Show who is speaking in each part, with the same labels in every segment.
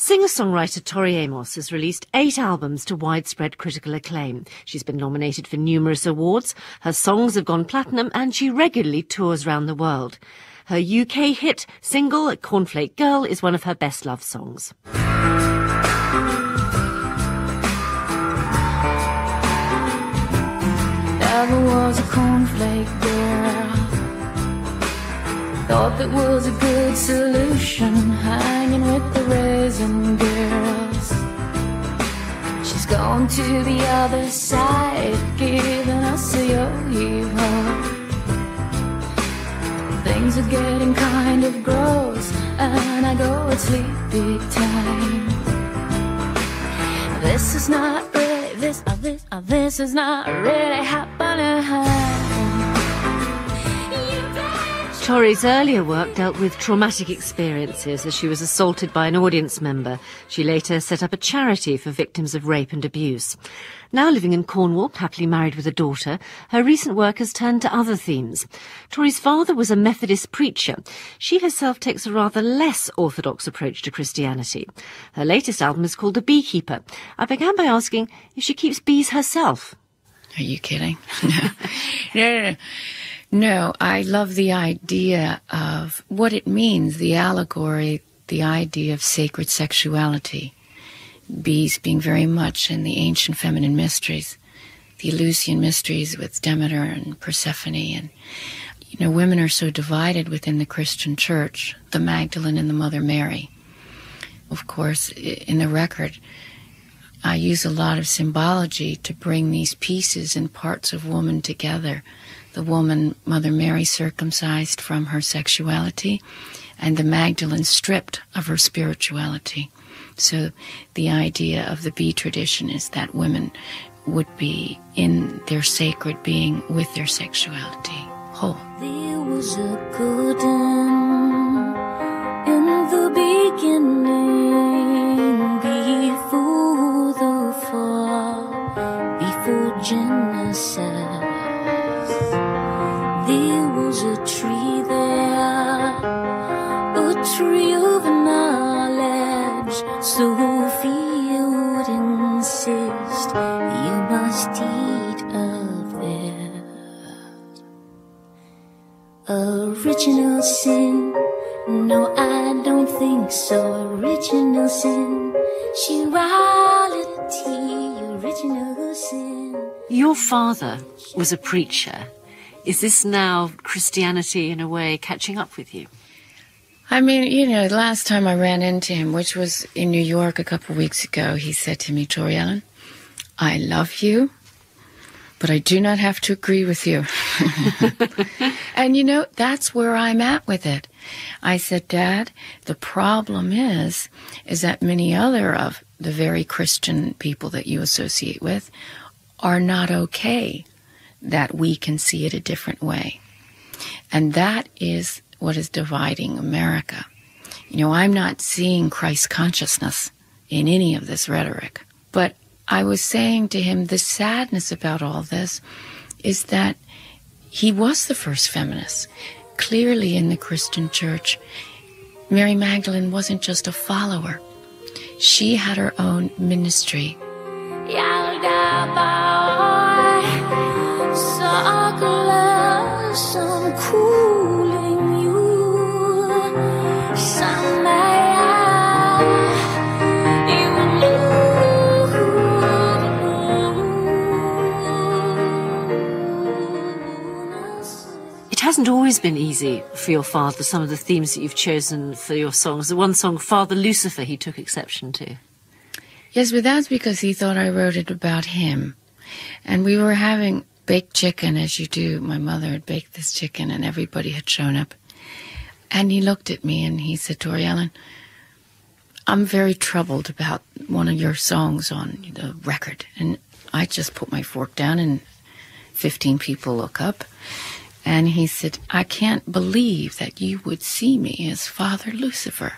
Speaker 1: Singer-songwriter Tori Amos has released eight albums to widespread critical acclaim. She's been nominated for numerous awards, her songs have gone platinum and she regularly tours around the world. Her UK hit single, Cornflake Girl, is one of her best loved songs.
Speaker 2: Never was a cornflake girl Thought that was a good solution, hanging with the raisin girls. She's gone to the other side, giving us a yo-yo. Things are getting kind of gross, and I go, it's sleepy time. This is not really, this, uh, this, uh, this is not really happening.
Speaker 1: Tori's earlier work dealt with traumatic experiences as she was assaulted by an audience member. She later set up a charity for victims of rape and abuse. Now living in Cornwall, happily married with a daughter, her recent work has turned to other themes. Tori's father was a Methodist preacher. She herself takes a rather less orthodox approach to Christianity. Her latest album is called The Beekeeper. I began by asking if she keeps bees herself.
Speaker 3: Are you kidding? no, no, no. No, I love the idea of what it means, the allegory, the idea of sacred sexuality. Bees being very much in the ancient feminine mysteries, the Eleusinian mysteries with Demeter and Persephone. And, you know, women are so divided within the Christian church, the Magdalene and the Mother Mary. Of course, in the record, I use a lot of symbology to bring these pieces and parts of woman together the woman, Mother Mary, circumcised from her sexuality, and the Magdalene stripped of her spirituality. So the idea of the bee tradition is that women would be in their sacred being with their sexuality whole.
Speaker 2: Original sin, no, I don't think so. Original sin, duality, original sin.
Speaker 1: Your father was a preacher. Is this now Christianity in a way catching up with you?
Speaker 3: I mean, you know, the last time I ran into him, which was in New York a couple of weeks ago, he said to me, Tori Ellen, I love you, but I do not have to agree with you. and you know, that's where I'm at with it. I said, Dad, the problem is, is that many other of the very Christian people that you associate with are not okay that we can see it a different way. And that is what is dividing America. You know, I'm not seeing Christ consciousness in any of this rhetoric. But I was saying to him the sadness about all this is that he was the first feminist. Clearly, in the Christian church, Mary Magdalene wasn't just a follower, she had her own ministry.
Speaker 1: Been easy for your father, some of the themes that you've chosen for your songs. The one song, Father Lucifer, he took exception to.
Speaker 3: Yes, but that's because he thought I wrote it about him. And we were having baked chicken, as you do. My mother had baked this chicken, and everybody had shown up. And he looked at me and he said, Tori Ellen, I'm very troubled about one of your songs on the record. And I just put my fork down, and 15 people look up. And he said, I can't believe that you would see me as Father Lucifer.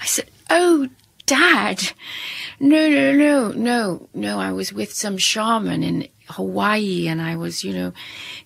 Speaker 3: I said, Oh, Dad. No, no, no, no, no. I was with some shaman in Hawaii and I was, you know,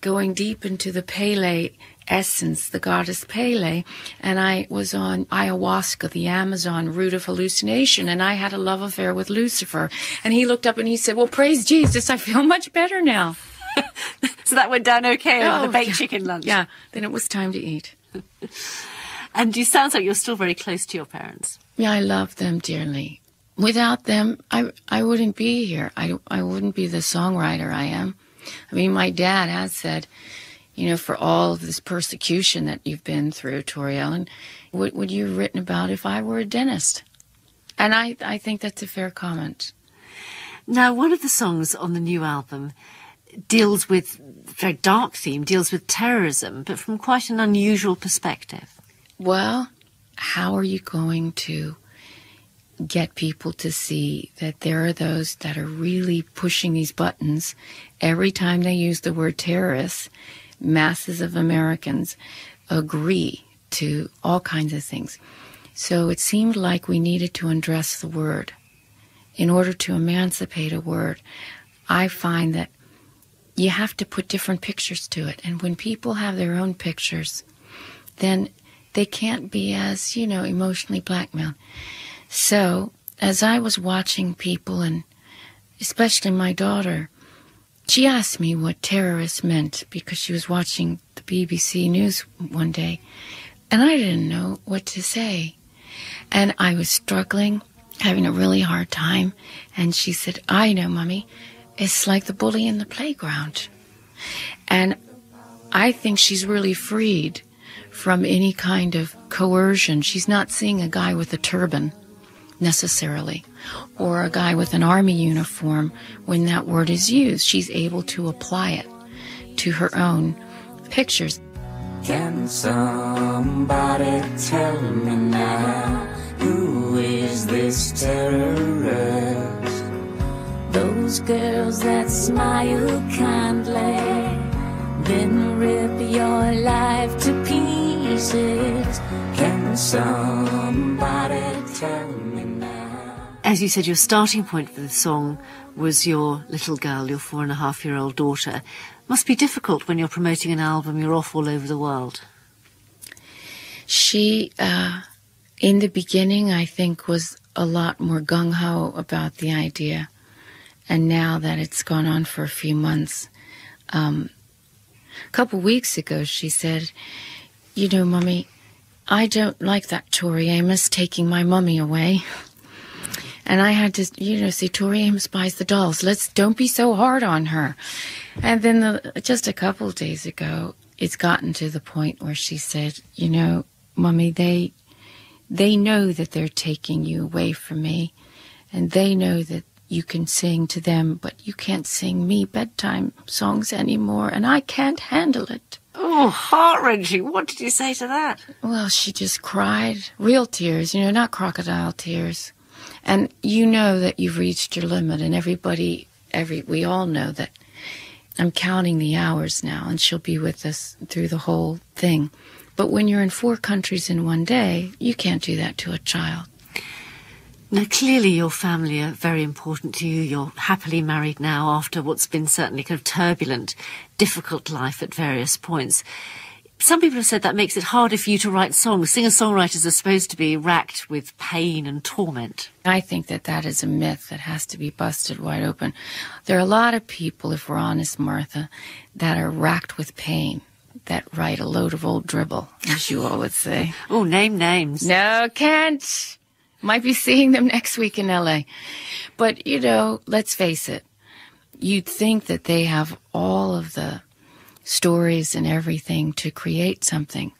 Speaker 3: going deep into the Pele essence, the goddess Pele, and I was on ayahuasca, the Amazon root of hallucination, and I had a love affair with Lucifer. And he looked up and he said, Well, praise Jesus, I feel much better now.
Speaker 1: so that went down okay on
Speaker 3: Oh,
Speaker 1: the baked
Speaker 3: yeah.
Speaker 1: chicken lunch.
Speaker 3: Yeah, then it was time to eat.
Speaker 1: And you sounds like you're still very close to your parents.
Speaker 3: Yeah, I love them dearly. Without them, I I wouldn't be here. I I wouldn't be the songwriter I am. I mean, my dad has said, you know, for all of this persecution that you've been through, Tori Ellen, what would you have written about if I were a dentist? And I I think that's a fair comment.
Speaker 1: Now, one of the songs on the new album deals with very dark theme, deals with terrorism, but from quite an unusual perspective.
Speaker 3: Well, how are you going to get people to see that there are those that are really pushing these buttons every time they use the word terrorists? Masses of Americans agree to all kinds of things. So it seemed like we needed to undress the word. In order to emancipate a word, I find that you have to put different pictures to it. And when people have their own pictures, then they can't be as, you know, emotionally blackmailed. So, as I was watching people, and especially my daughter, she asked me what terrorist meant because she was watching the BBC News one day, and I didn't know what to say. And I was struggling, having a really hard time, and she said, I know, Mummy, it's like the bully in the playground. And I think she's really freed from any kind of coercion. She's not seeing a guy with a turban necessarily or a guy with an army uniform when that word is used. She's able to apply it to her own pictures.
Speaker 4: Can somebody tell me now who is this terrorist?
Speaker 2: Those girls that smile kindly, then rip your life to pieces.
Speaker 4: Can somebody tell me now?
Speaker 1: As you said, your starting point for the song was your little girl, your four and a half year old daughter. Must be difficult when you're promoting an album, you're off all over the world.
Speaker 3: She, uh, in the beginning, I think, was a lot more gung ho about the idea. And now that it's gone on for a few months, um, a couple weeks ago, she said, You know, Mummy, I don't like that Tori Amos taking my mummy away. And I had to, you know, say, Tori Amos buys the dolls. Let's don't be so hard on her. And then the, just a couple days ago, it's gotten to the point where she said, you know, Mummy, they they know that they're taking you away from me, and they know that you can sing to them, but you can't sing me bedtime songs anymore, and I can't handle it.
Speaker 1: Oh, heart wrenching. What did you say to that?
Speaker 3: Well, she just cried, real tears, you know, not crocodile tears. And you know that you've reached your limit, and everybody, every we all know that. I'm counting the hours now, and she'll be with us through the whole thing. But when you're in four countries in one day, you can't do that to a child.
Speaker 1: Now, clearly, your family are very important to you. You're happily married now after what's been certainly kind of turbulent, difficult life at various points. Some people have said that makes it harder for you to write songs. Singer songwriters are supposed to be racked with pain and torment.
Speaker 3: I think that that is a myth that has to be busted wide open. There are a lot of people, if we're honest, Martha, that are racked with pain, that write a load of old dribble, as you all would say.
Speaker 1: Oh, name names.
Speaker 3: No, can't. Might be seeing them next week in LA. But, you know, let's face it. You'd think that they have all of the stories and everything to create something.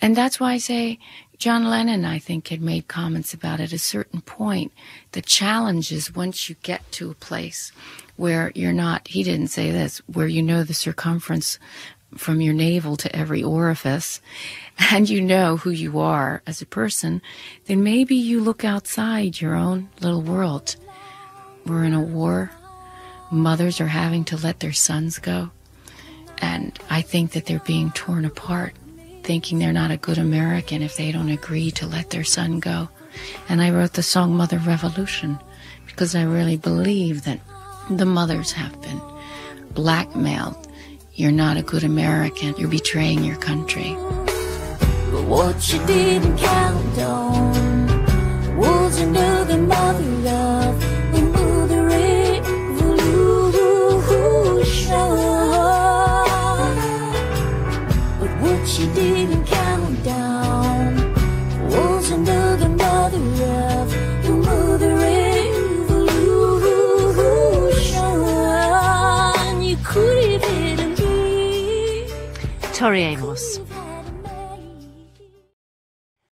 Speaker 3: And that's why I say John Lennon, I think, had made comments about at a certain point. The challenge is once you get to a place where you're not, he didn't say this, where you know the circumference from your navel to every orifice and you know who you are as a person, then maybe you look outside your own little world. We're in a war. Mothers are having to let their sons go. And I think that they're being torn apart, thinking they're not a good American if they don't agree to let their son go. And I wrote the song Mother Revolution because I really believe that the mothers have been blackmailed you're not a good American. You're betraying your country.
Speaker 2: But what you didn't count on was another mother of another revolution. But what you didn't count
Speaker 1: Tori Amos.